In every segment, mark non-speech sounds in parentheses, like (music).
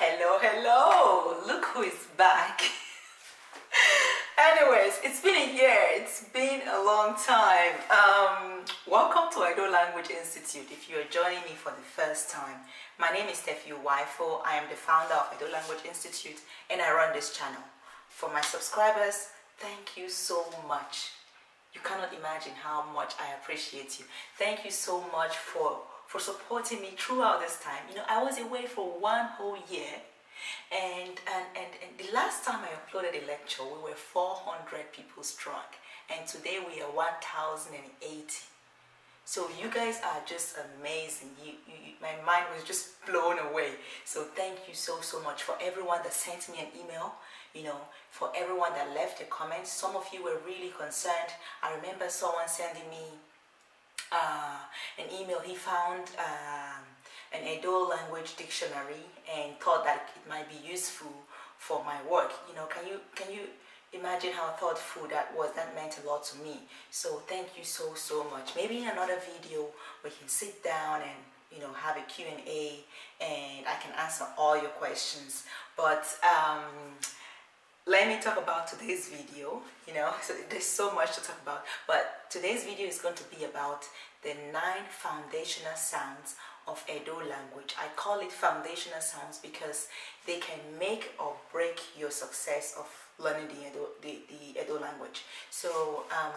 Hello, hello. Look who is back. (laughs) Anyways, it's been a year. It's been a long time. Um, welcome to Edo Language Institute. If you are joining me for the first time, my name is Steffy Uwaifo. I am the founder of Edo Language Institute and I run this channel. For my subscribers, thank you so much. You cannot imagine how much I appreciate you. Thank you so much for for supporting me throughout this time. You know, I was away for one whole year and, and, and, and the last time I uploaded a lecture, we were 400 people strong. And today we are 1,080. So you guys are just amazing. You, you, my mind was just blown away. So thank you so, so much for everyone that sent me an email, you know, for everyone that left a comment. Some of you were really concerned. I remember someone sending me uh, an email. He found um, an Edo language dictionary and thought that it might be useful for my work. You know, can you can you imagine how thoughtful that was? That meant a lot to me. So thank you so so much. Maybe in another video we can sit down and you know have a Q&A and I can answer all your questions. But um, let me talk about today's video you know (laughs) so there's so much to talk about but today's video is going to be about the nine foundational sounds of Edo language. I call it foundational sounds because they can make or break your success of learning the Edo, the, the Edo language. So um,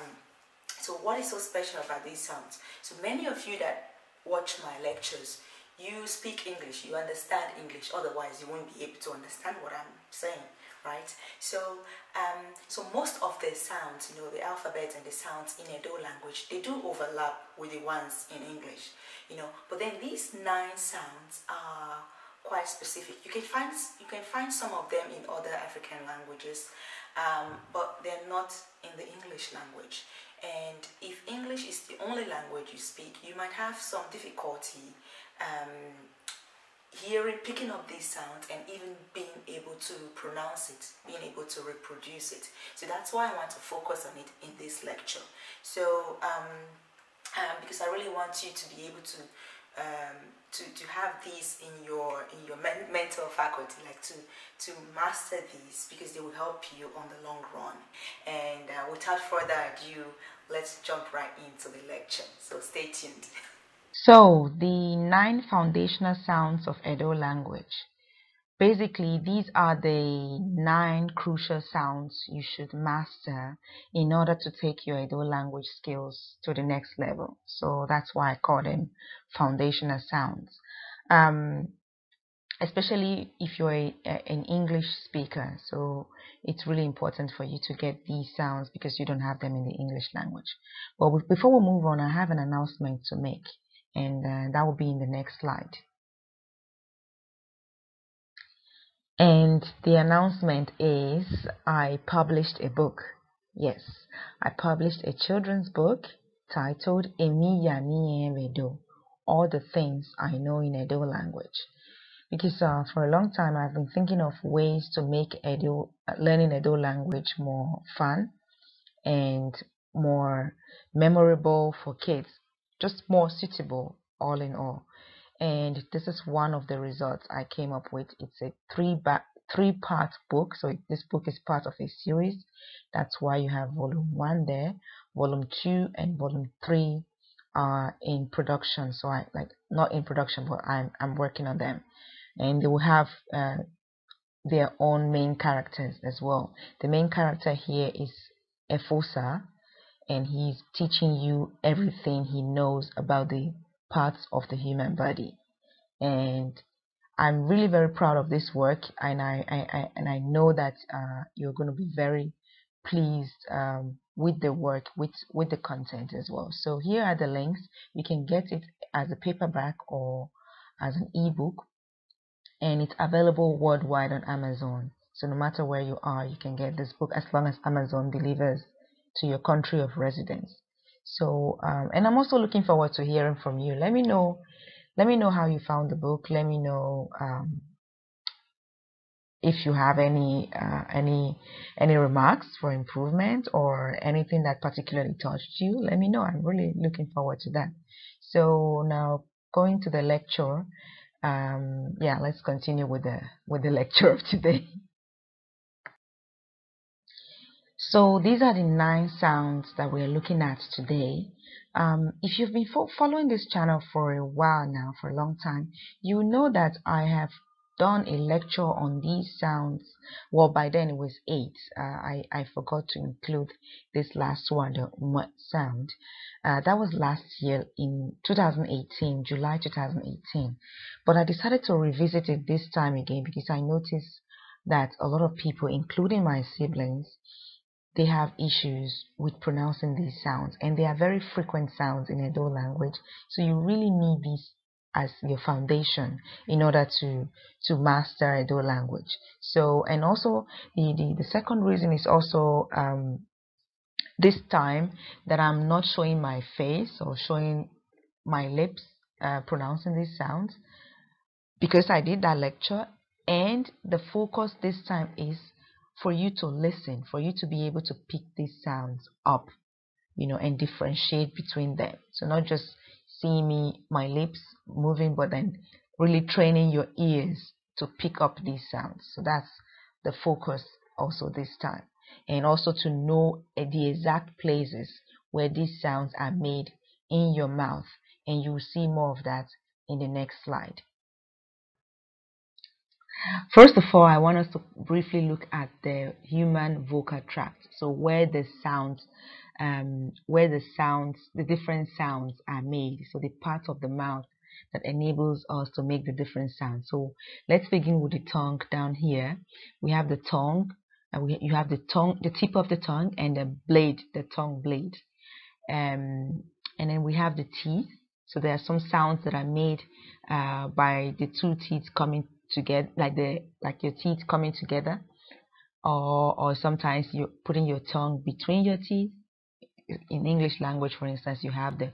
so what is so special about these sounds? So many of you that watch my lectures you speak English you understand English otherwise you won't be able to understand what I'm saying right? So, um, so most of the sounds, you know, the alphabet and the sounds in Edo language, they do overlap with the ones in English, you know. But then these nine sounds are quite specific. You can find you can find some of them in other African languages, um, but they're not in the English language. And if English is the only language you speak, you might have some difficulty um, hearing, picking up these sounds and even being able to pronounce it, being able to reproduce it. So that's why I want to focus on it in this lecture. So um, um, because I really want you to be able to um, to, to have these in your in your men mental faculty, like to to master these because they will help you on the long run. And uh, without further ado, let's jump right into the lecture. So stay tuned. (laughs) So, the nine foundational sounds of Edo language. Basically, these are the nine crucial sounds you should master in order to take your Edo language skills to the next level. So that's why I call them foundational sounds. Um, especially if you're a, a, an English speaker. So it's really important for you to get these sounds because you don't have them in the English language. But before we move on, I have an announcement to make and uh, that will be in the next slide. And the announcement is I published a book. Yes, I published a children's book titled Emi Yani Edo, All the Things I Know in Edo Language. Because uh, for a long time I've been thinking of ways to make Edo, learning Edo language more fun and more memorable for kids just more suitable all in all. And this is one of the results I came up with. It's a three back three part book. So this book is part of a series. That's why you have volume one there. Volume two and volume three are in production. So I like not in production but I'm, I'm working on them. And they will have uh, their own main characters as well. The main character here is Efosa and he's teaching you everything he knows about the parts of the human body. And I'm really very proud of this work and I, I, I and I know that uh, you're going to be very pleased um, with the work with with the content as well. So here are the links. You can get it as a paperback or as an ebook and it's available worldwide on Amazon. So no matter where you are you can get this book as long as Amazon delivers to your country of residence. So, um, and I'm also looking forward to hearing from you. Let me know, let me know how you found the book. Let me know um, if you have any uh, any any remarks for improvement or anything that particularly touched you. Let me know. I'm really looking forward to that. So now going to the lecture. um, yeah, let's continue with the with the (laughs) lecture of today. So these are the nine sounds that we're looking at today. Um, if you've been fo following this channel for a while now, for a long time, you know that I have done a lecture on these sounds. Well, by then it was eight. Uh, I, I forgot to include this last one, the m sound. Uh, that was last year in 2018, July 2018. But I decided to revisit it this time again because I noticed that a lot of people, including my siblings, they have issues with pronouncing these sounds and they are very frequent sounds in Edo language. So you really need these as your foundation in order to to master Edo language. So and also the the, the second reason is also um, this time that I'm not showing my face or showing my lips uh, pronouncing these sounds because I did that lecture and the focus this time is for you to listen, for you to be able to pick these sounds up, you know, and differentiate between them. So not just seeing me, my lips moving, but then really training your ears to pick up these sounds. So that's the focus also this time. And also to know the exact places where these sounds are made in your mouth. And you will see more of that in the next slide. First of all, I want us to briefly look at the human vocal tract. So where the sounds, um, where the sounds, the different sounds are made. So the part of the mouth that enables us to make the different sounds. So let's begin with the tongue down here. We have the tongue, and we, you have the tongue, the tip of the tongue, and the blade, the tongue blade. Um, and then we have the teeth. So there are some sounds that are made uh, by the two teeth coming together like the like your teeth coming together? Or or sometimes you're putting your tongue between your teeth? In english language for instance you have the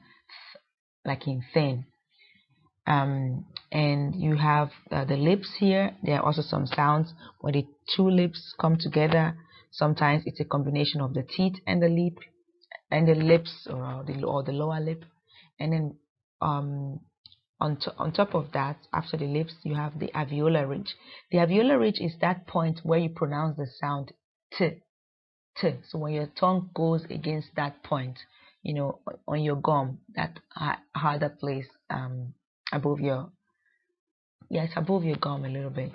like in thin. Um, and you have uh, the lips here. There are also some sounds. Where the two lips come together sometimes it's a combination of the teeth and the lip and the lips or the or the lower lip. And then um, on, to, on top of that, after the lips, you have the alveolar ridge. The alveolar ridge is that point where you pronounce the sound t, t. So when your tongue goes against that point, you know, on your gum, that harder place um, above your, yes, above your gum a little bit.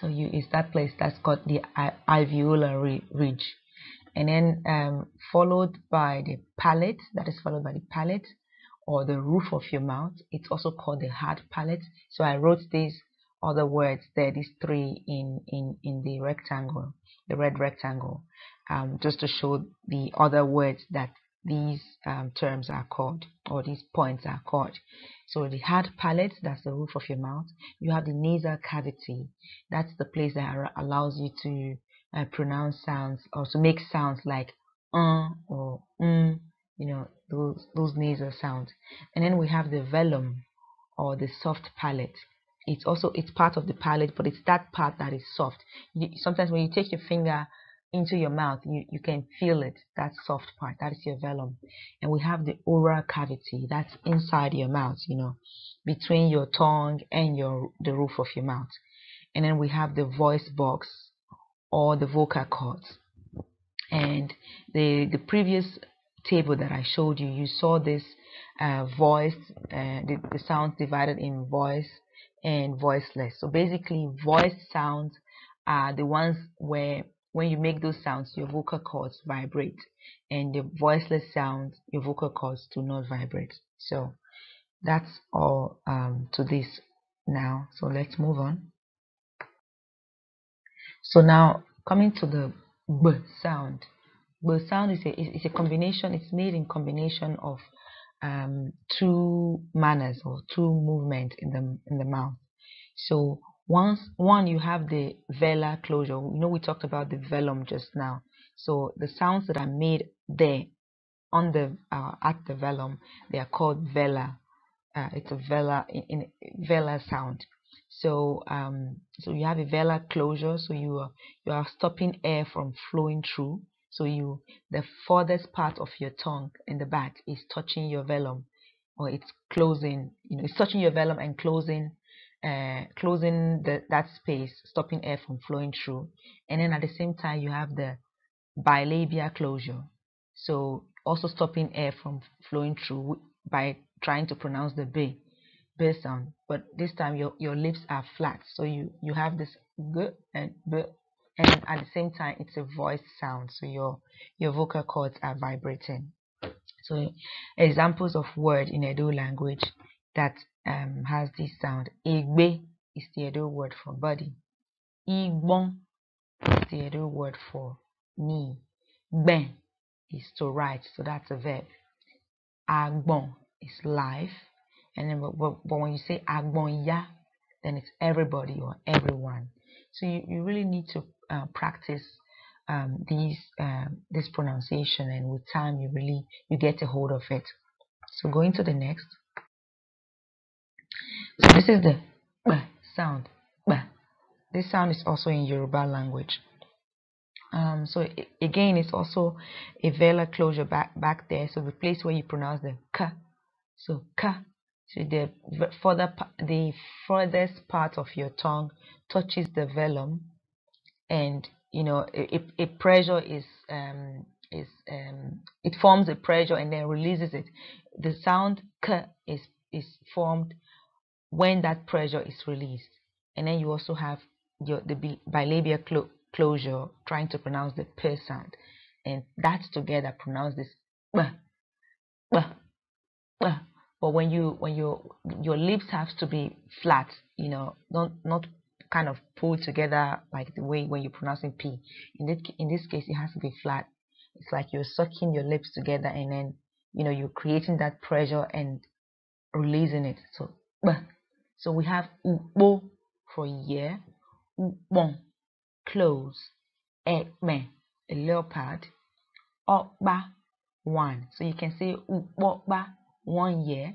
So you is that place that's called the alveolar ridge, and then um, followed by the palate. That is followed by the palate or the roof of your mouth. It's also called the hard palate. So I wrote these other words there, these three in, in, in the rectangle, the red rectangle, um, just to show the other words that these um, terms are called or these points are called. So the hard palate, that's the roof of your mouth. You have the nasal cavity. That's the place that allows you to uh, pronounce sounds or to make sounds like uh or mm, you know those those nasal sounds. And then we have the velum or the soft palate. It's also it's part of the palate but it's that part that is soft. You, sometimes when you take your finger into your mouth you, you can feel it that soft part. That is your velum and we have the oral cavity that's inside your mouth you know between your tongue and your the roof of your mouth. And then we have the voice box or the vocal cords. And the the previous table that I showed you, you saw this uh, voice, uh, the, the sounds divided in voice and voiceless. So basically, voice sounds are the ones where when you make those sounds, your vocal cords vibrate, and the voiceless sounds, your vocal cords do not vibrate. So that's all um, to this now. So let's move on. So now coming to the b sound but sound is a is a combination. It's made in combination of um, two manners or two movements in the in the mouth. So once one you have the velar closure. You know we talked about the velum just now. So the sounds that are made there on the uh, at the velum they are called velar. Uh, it's a velar in, in velar sound. So um, so you have a velar closure. So you are you are stopping air from flowing through so you, the furthest part of your tongue in the back is touching your velum, or it's closing. You know, it's touching your velum and closing uh, closing the, that space, stopping air from flowing through. And then at the same time, you have the bilabial closure. So also stopping air from flowing through by trying to pronounce the B, B sound. But this time your, your lips are flat. So you, you have this G and B. And at the same time, it's a voice sound. So your, your vocal cords are vibrating. So examples of word in Edo language that um, has this sound. Egbe is the Edo word for body. Igbon is the Edo word for knee. Ben is to write, so that's a verb. Agbon is life. And then, but, but, but when you say agbon ya then it's everybody or everyone. So you, you really need to uh, practice um, these um, this pronunciation, and with time, you really you get a hold of it. So going to the next. So this is the sound. This sound is also in Yoruba language. Um, so again, it's also a velar closure back back there. So the place where you pronounce the k. So k. So the further the furthest part of your tongue touches the velum, and you know a, a pressure is um, is um, it forms a pressure and then releases it. The sound k is is formed when that pressure is released. And then you also have your the bilabial clo closure trying to pronounce the p sound. And that together pronounce this b, b, b. But when you when you your lips have to be flat, you know, not not kind of pulled together like the way when you're pronouncing p. In this in this case, it has to be flat. It's like you're sucking your lips together and then you know you're creating that pressure and releasing it. So. So we have ubo for year, ubon, clothes, ekme, a leopard, okba, one. So you can say ubokba, one year,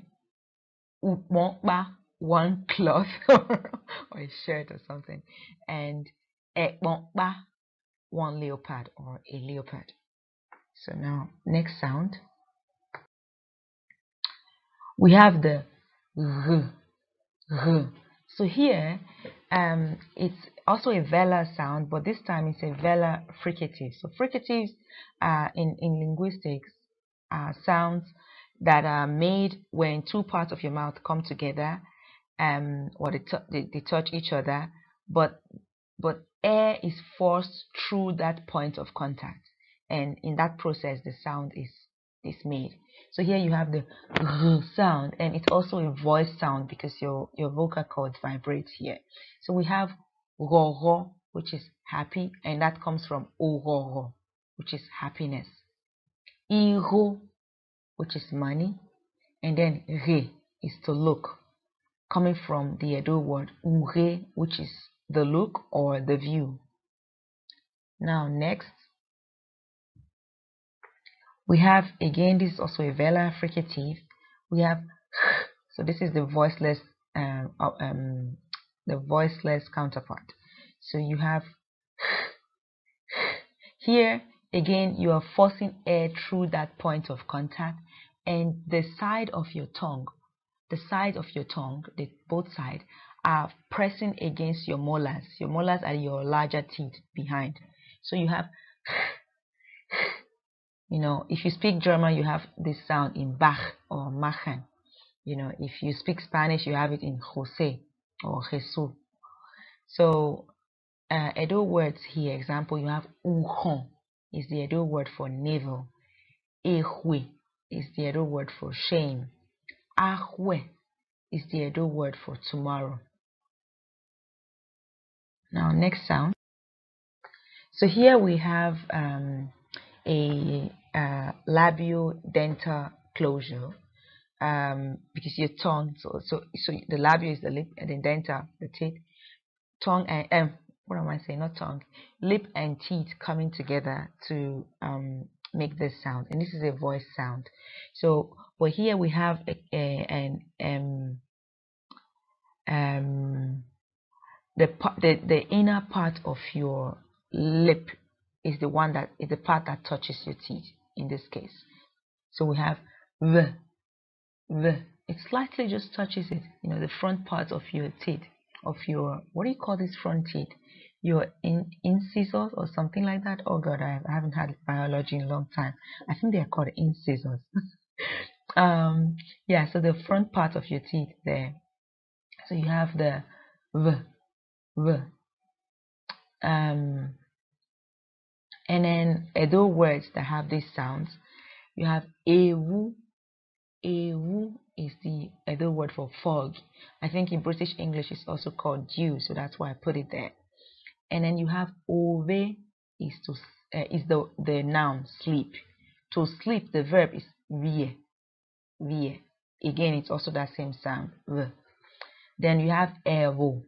ubokba, one (laughs) cloth or a shirt or something, and one leopard or a leopard. So now, next sound. We have the r so here, um, it's also a velar sound, but this time it's a velar fricative. So fricatives uh, in, in linguistics are sounds that are made when two parts of your mouth come together um, or they, they, they touch each other, but, but air is forced through that point of contact. And in that process, the sound is, is made. So here you have the (laughs) sound, and it's also a voice sound because your, your vocal cords vibrate here. So we have ro, which is happy, and that comes from oro, which is happiness. Iro, which is money, and then re is to look, coming from the Edo word ure, which is the look or the view. Now next, we have, again, this is also a velar fricative. We have, so this is the voiceless, um, um, the voiceless counterpart. So you have, here, again, you are forcing air through that point of contact and the side of your tongue, the side of your tongue, the both sides, are pressing against your molars. Your molars are your larger teeth behind. So you have (laughs) you know, if you speak German, you have this sound in Bach or Machen. You know, if you speak Spanish, you have it in Jose or Jesus. So, uh, Edo words here, example, you have Ujon is the Edo word for navel. Ehwe is the Edo word for shame. Ahwe is the Edo word for tomorrow. Now, next sound. So here we have um, a uh, labiodental closure um, because your tongue, so, so, so the labio is the lip and the dental, the teeth, tongue and, um, what am I saying, not tongue, lip and teeth coming together to um, make this sound. And this is a voice sound. So, but here we have a, a, an, um, um, the, the, the inner part of your lip is the one that is the part that touches your teeth in this case. So we have the, the. It slightly just touches it, you know, the front part of your teeth of your what do you call this front teeth? Your in, incisors or something like that. Oh god, I, I haven't had biology in a long time. I think they are called incisors. (laughs) um, yeah, so the front part of your teeth there. So you have the v, v. Um, and then Edo words that have these sounds. You have ewu, ewu is the other word for fog. I think in British English it's also called dew, so that's why I put it there. And then you have ove is to uh, is the the noun sleep. To sleep, the verb is vie, vie. Again, it's also that same sound. V. Then you have evo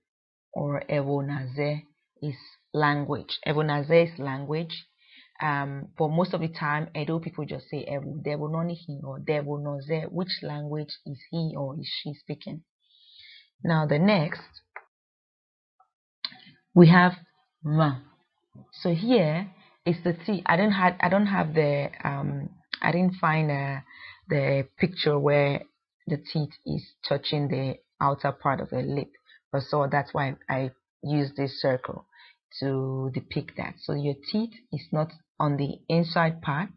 or evonaze is language. Evonaze is language. Um, but most of the time, Edo people just say noni he or Debo noze. Which language is he or is she speaking? Now the next, we have ma. So here is the T. I don't have I don't have the um I didn't find uh, the picture where the teeth is touching the outer part of the lip. But so that's why I use this circle to depict that. So your teeth is not on the inside part,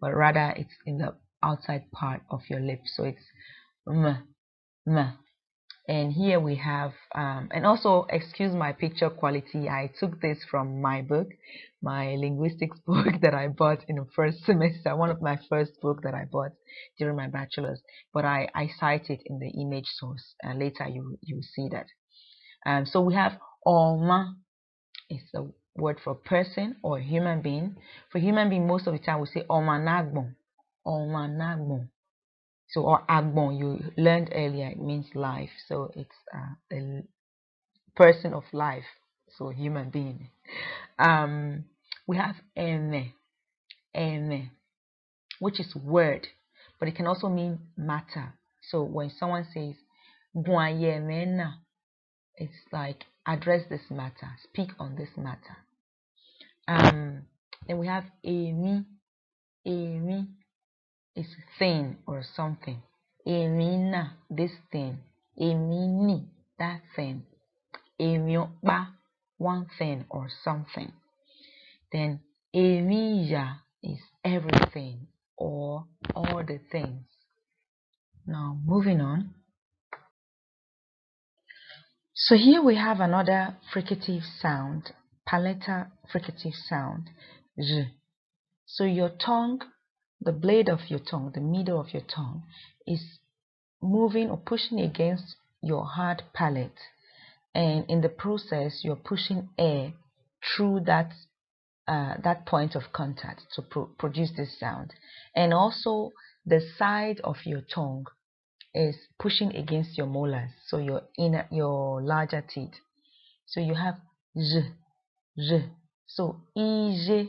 but rather it's in the outside part of your lip. So it's m, m. And here we have, um, and also excuse my picture quality. I took this from my book, my linguistics (laughs) book that I bought in the first semester, one of my first book that I bought during my bachelor's. But I, I cite it in the image source. and later you you see that. Um, so we have oma it's a word for person or human being. For human being, most of the time we say omanagbon, omanagbon. So or agbon, you learned earlier, it means life. So it's uh, a person of life, so human being. Um, we have ene, ene, which is word, but it can also mean matter. So when someone says it's like address this matter, speak on this matter. Um, then we have Amy. Amy is thing or something. Emina, this thing. Emini, that thing. Emiopa, one thing or something. Then Emiya is everything or all the things. Now moving on. So here we have another fricative sound palatal fricative sound, z. So your tongue, the blade of your tongue, the middle of your tongue, is moving or pushing against your hard palate. And in the process, you're pushing air through that uh, that point of contact to pro produce this sound. And also, the side of your tongue is pushing against your molars, so your inner, your larger teeth. So you have z, Z. So Ije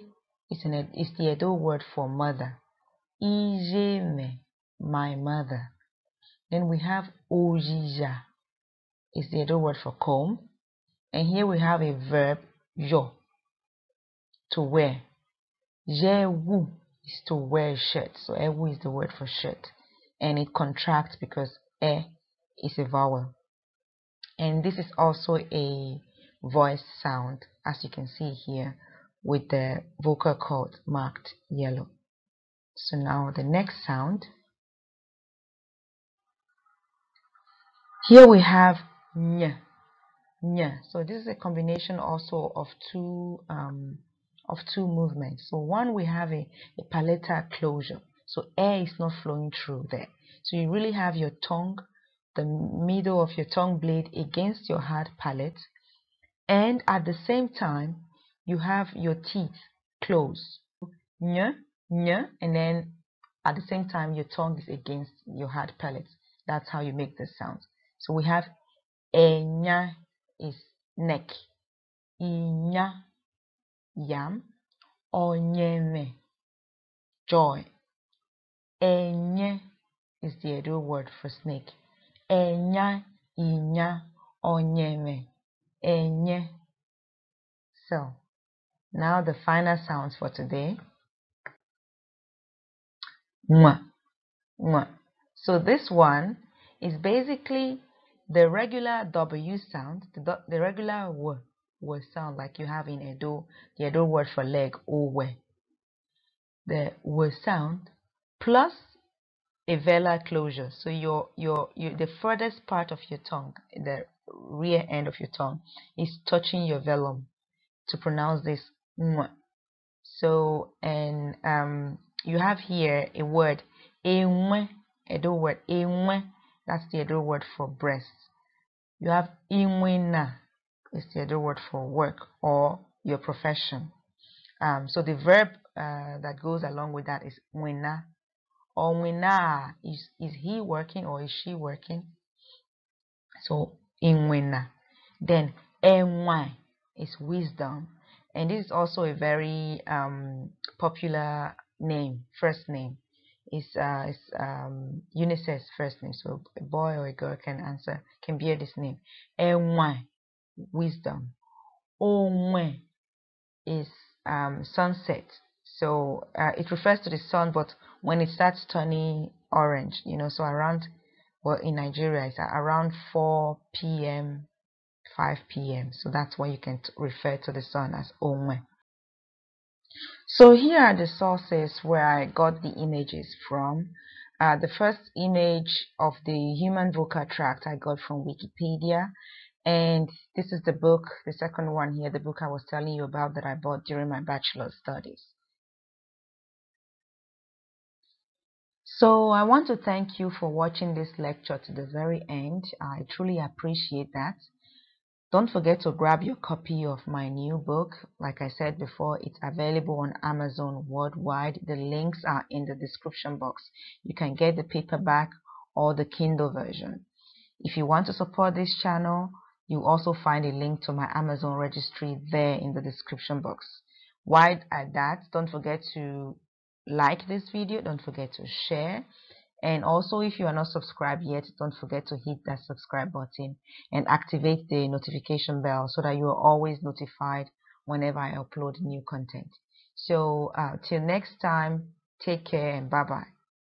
is, an, is the Edo word for mother. Ije me, my mother. Then we have Ojija is the Edo word for comb. And here we have a verb yo to wear. Jewu is to wear a shirt. So ewu is the word for shirt. And it contracts because e is a vowel. And this is also a voice sound as you can see here with the vocal cord marked yellow. So now the next sound. Here we have ny, ny. So this is a combination also of two um, of two movements. So one we have a, a palatal closure. So air is not flowing through there. So you really have your tongue, the middle of your tongue blade against your hard palate and at the same time you have your teeth closed nya nya and then at the same time your tongue is against your hard palate that's how you make this sound so we have enya is neck inya yam onyeme joy enye is the Edo word for snake enya inya onyeme enye. So, now the final sounds for today. Mwa, mwa. So this one is basically the regular W sound, the, the regular W, sound like you have in Edo, the Edo word for leg, Owe. The W sound plus a velar closure. So your, your, your, the furthest part of your tongue, the rear end of your tongue, is touching your velum to pronounce this m. So, and um, you have here a word, Ewe, Edo word, Ewe, that's the Edo word for breast. You have Inwina, It's the other word for work or your profession. Um, so the verb uh, that goes along with that is wina or wina. Is, is he working or is she working? So in wina. Then enwa is wisdom. And this is also a very um, popular name, first name. It's, uh, it's um, unisex first name. So a boy or a girl can answer, can bear this name. Enwa wisdom. Onwe is um, sunset. So uh, it refers to the sun, but when it starts turning orange, you know, so around, well, in Nigeria, it's around 4 p.m., 5 p.m. So that's when you can refer to the sun as Onwe. So here are the sources where I got the images from. Uh, the first image of the human vocal tract I got from Wikipedia and this is the book, the second one here, the book I was telling you about that I bought during my bachelor studies. So I want to thank you for watching this lecture to the very end. I truly appreciate that. Don't forget to grab your copy of my new book. Like I said before, it's available on Amazon worldwide. The links are in the description box. You can get the paperback or the Kindle version. If you want to support this channel, you also find a link to my Amazon registry there in the description box. While at that, don't forget to like this video, don't forget to share. And also, if you are not subscribed yet, don't forget to hit that subscribe button and activate the notification bell so that you are always notified whenever I upload new content. So, uh, till next time, take care and bye bye.